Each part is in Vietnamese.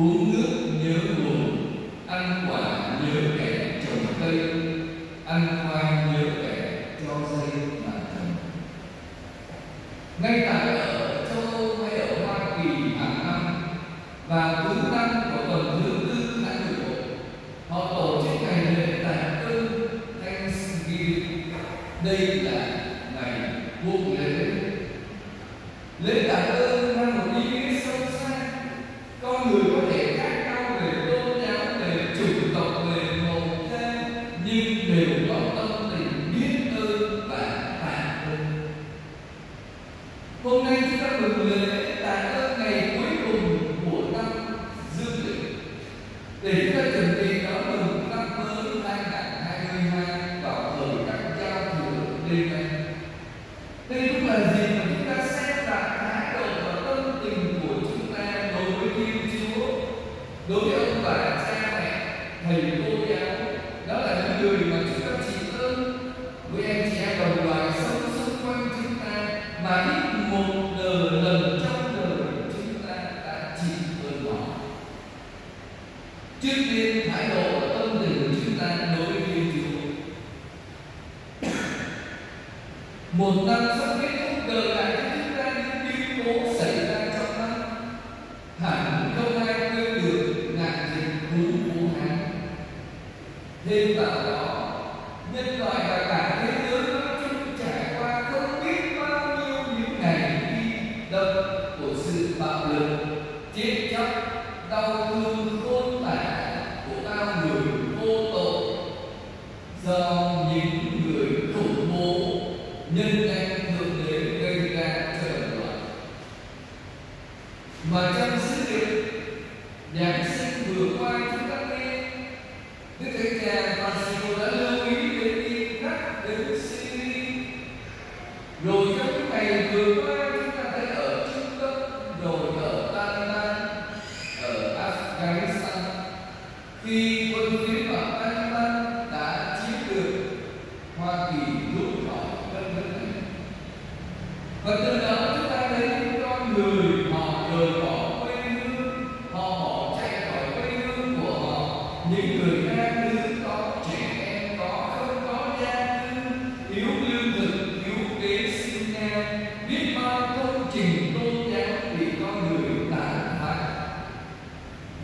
o đối với ông bà cha mẹ, thầy cô giáo. Đó là những người mà chúng ta chỉ ơn. Với anh chị em đồng loại sống xung quanh chúng ta, mà ít một nền tảng đó. Nhân loại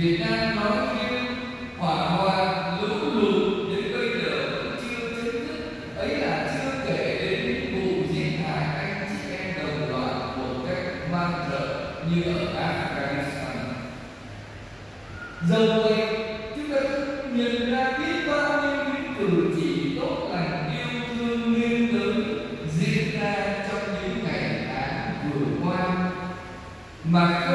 Việt Nam nói riêng hỏa hoạn lũ lụt, những bây giờ chưa chấm dứt. Ấy là chưa kể đến vụ giết hại anh chị em đồng loại một cách man rợ như ở Afghanistan. Giờ đây chúng ta nhận ra biết bao nhiêu những cử chỉ tốt lành yêu thương nghiêm lớn diễn ra trong những ngày tháng vừa qua. Mà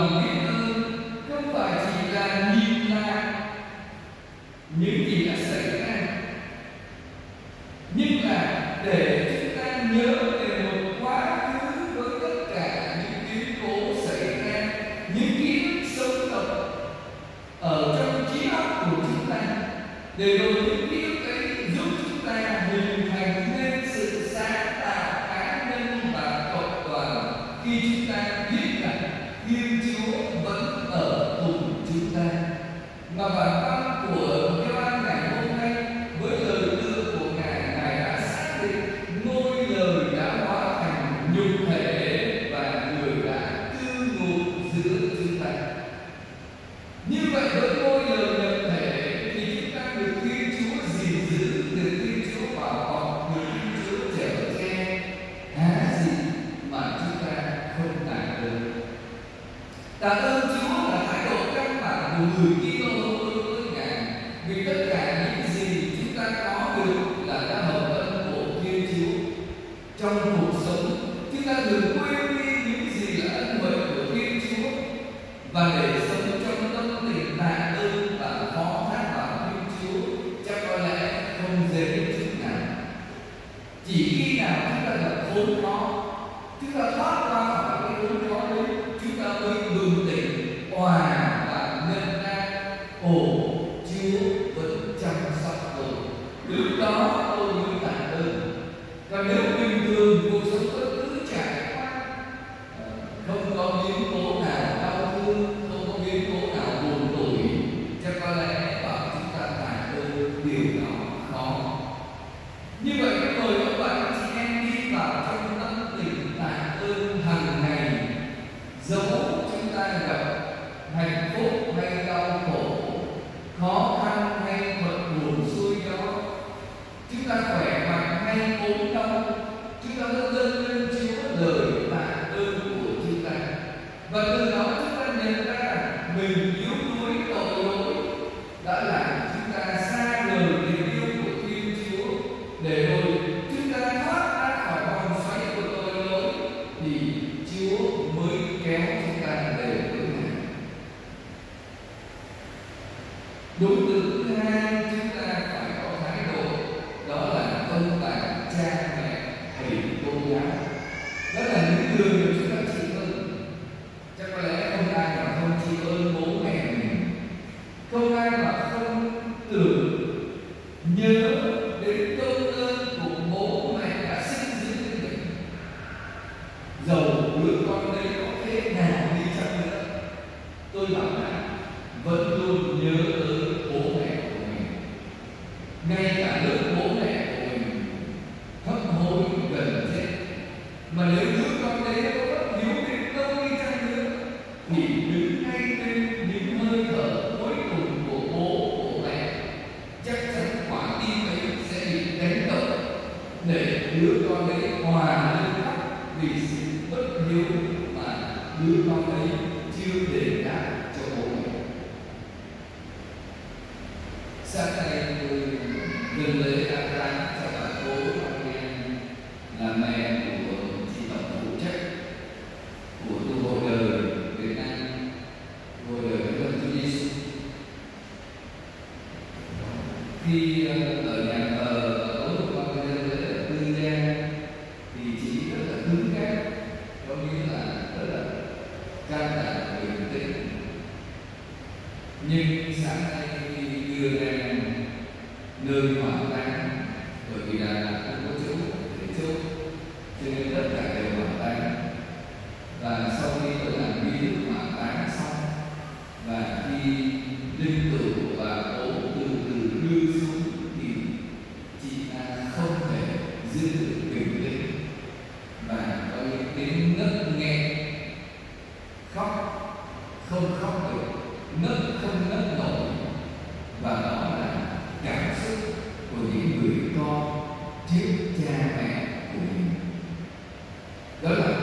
company the, the saca el, del, chúng bởi vì là không có để trước. Cho nên tất cả đều hỏa táng và sau khi tôi làm nghi thức hỏa xong. Và khi linh tử của Да-да.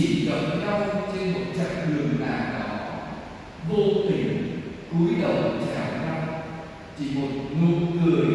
chỉ gặp nhau trên một chặng đường nào đó, vô tình cúi đầu chào nhau chỉ một nụ cười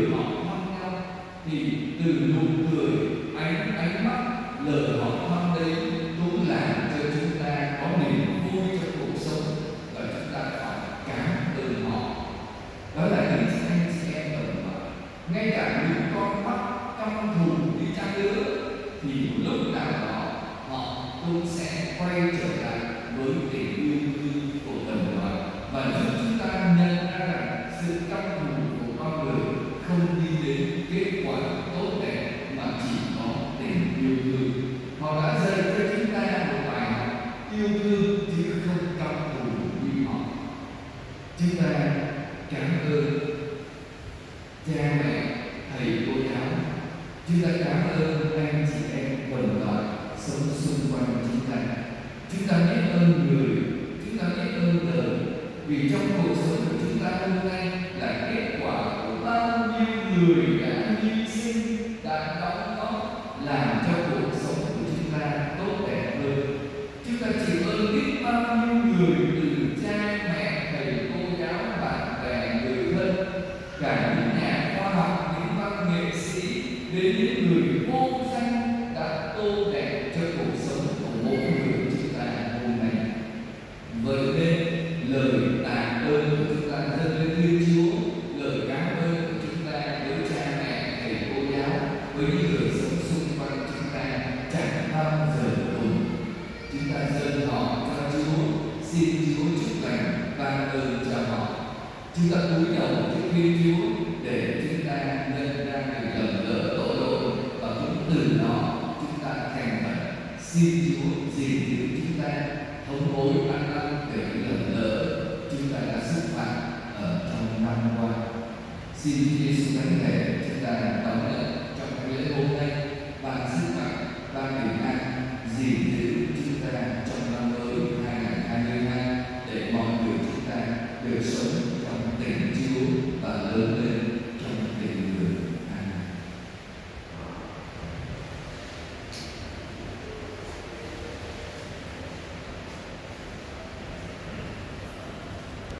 thì trong cuộc sống của chúng ta hôm nay là kết quả của bao nhiêu người đã hy